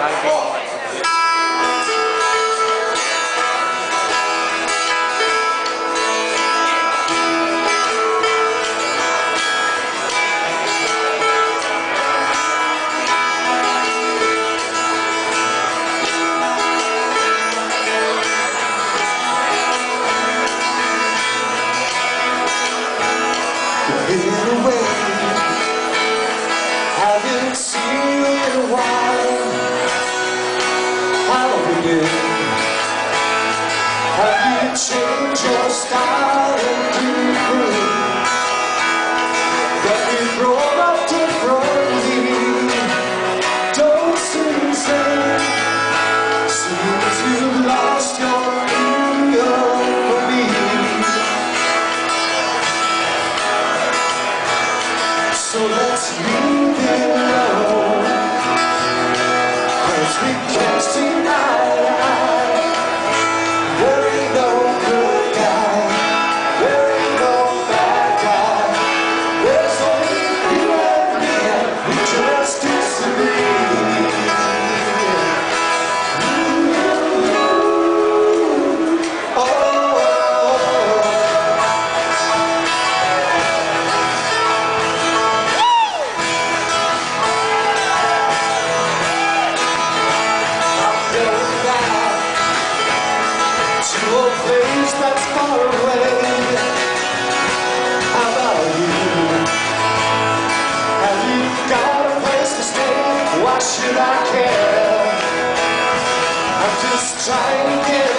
In a way? Should I care? I'm just trying to get